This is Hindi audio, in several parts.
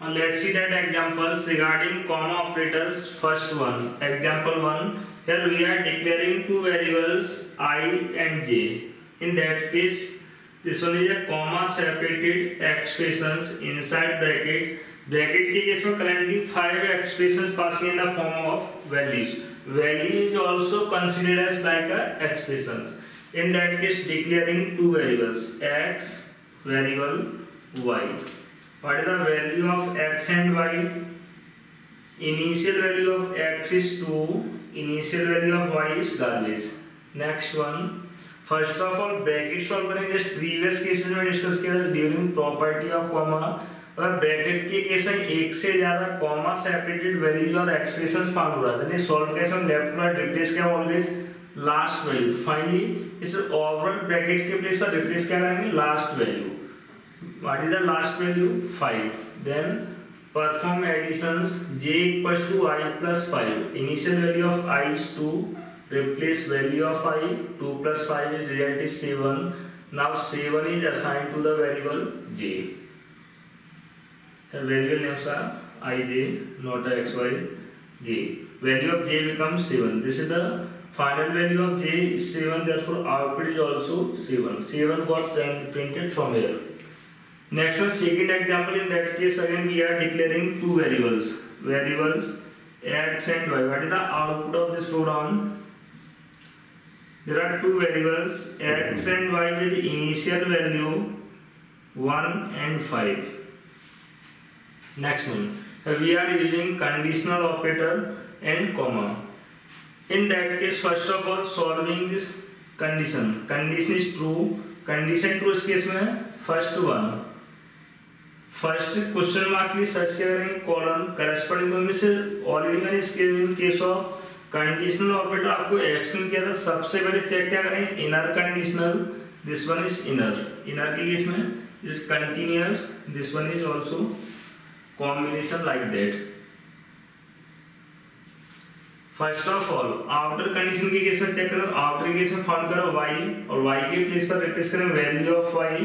Now let's see that examples regarding comma operators. First one, example one. Here we are declaring two variables i and j. In that case, this one is a comma separated expressions inside bracket. Bracket के case में currently five expressions passing in the form of values. Value is also considered as like a expressions. In that case, declaring two variables x variable y. What is the value of x and y? Initial value of x is 2, initial value of y is garbage. Next one. First of all bracket solve करेंगे जस्ट प्रीवियस केसेस में डिस्कस किया था ड्यूरिंग प्रॉपर्टी ऑफ़ कॉमा अगर ब्रैकेट के केस में एक से ज़्यादा कॉमा सेपरेटेड वैल्यूज़ और एक्सप्रेशंस फाउंड हो रहा था सॉल्व कैसे हम लेफ़्ट राइट रिप्लेस किया ऑलवेज लास्ट वैल्यू फाइनली इस ओवरऑल ब्रैकेट के प्लेस पर रिप्लेस क्या करेंगे last value what is the last value 5 then perform additions j equals to i plus 5 initial value of i is 2 replace value of i 2 plus 5 is result is 7 now 7 is assigned to the variable j the variable names are ij not the xy j value of j becomes 7 this is the final value of j is 7 therefore output is also 7 7 got printed from here Next one, second example. In that case, again we are declaring two variables. Variables x and y. What is the output of this program? There are two variables x and y with initial value 1 and 5. Next one, we are using conditional operator and comma. In that case, first of all, solving this condition. Condition is true. Condition true इस केस में first one first question mark की सर्च करेंगे कॉलम करस्पॉन्डिंग में से ऑलरेडी मैंने इसके in case of conditional operator आपको एक्सप्लेन किया था, सबसे पहले चेक क्या करें? Inner conditional this one is inner inner के केस में is continuous this one is also combination like that first of all outer condition के केस में चेक करो। आउटर केस में फाउंड करो y और y के प्लेस पर रिप्लेस करें। Value of y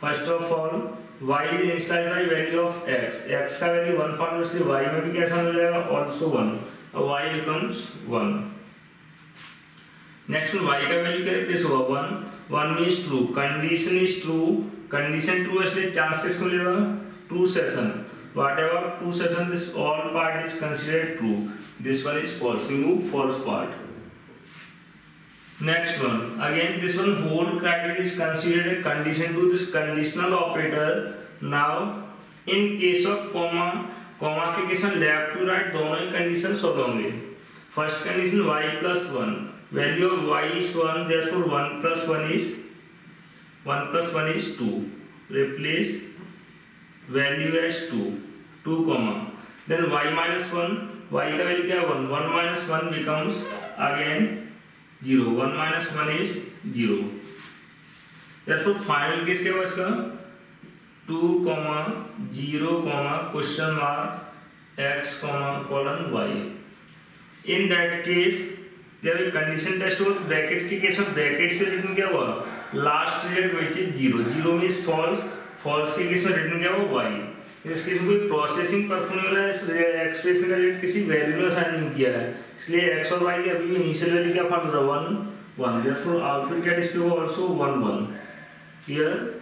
first of all y is initialized by value of x x का वैल्यू 1 फॉर्म इसलिए y में भी कैसा हो जाएगा also 1 और y becomes 1 नेक्स्ट में y का वैल्यू क्या रिप्लेस होगा 1 1 means true condition is true condition true इसलिए चांस किसको लेगा true session whatever true session this all part is considered true this one is false remove false part Next one. Again, this one whole criteria is considered a condition to this conditional operator. Now, in case of comma, comma के केस में लेफ़्ट टू राइट दोनों ही कंडीशन सोल्व होंगे first condition y plus one value of y is one therefore one plus one is one plus one is two replace value as two two comma then y minus one y का वैल्यू क्या है one one minus one becomes again zero. One minus one is zero. therefore final case क्या होगा इसका? Two comma zero comma question mark, x comma colon y. In that case, जब कंडीशन टेस्ट हुआ ब्रैकेट के केस में ब्रैकेट से रिटर्न क्या हुआ? Last result which is zero. Zero means false. False के केस में रिटर्न क्या हुआ? वाई। इस केस कोई प्रोसेसिंग परफॉर्म हो रहा है एक्सप्रेशन का रेट किसी वैल्यू में असाइन नहीं किया है। इसलिए एक्स और वाई की अभी भी इनिशियल वैल्यू क्या फॉर्म रहा 1 1 देयरफॉर आउटपुट क्या डिस्प्ले होगा आल्सो 1 1 हियर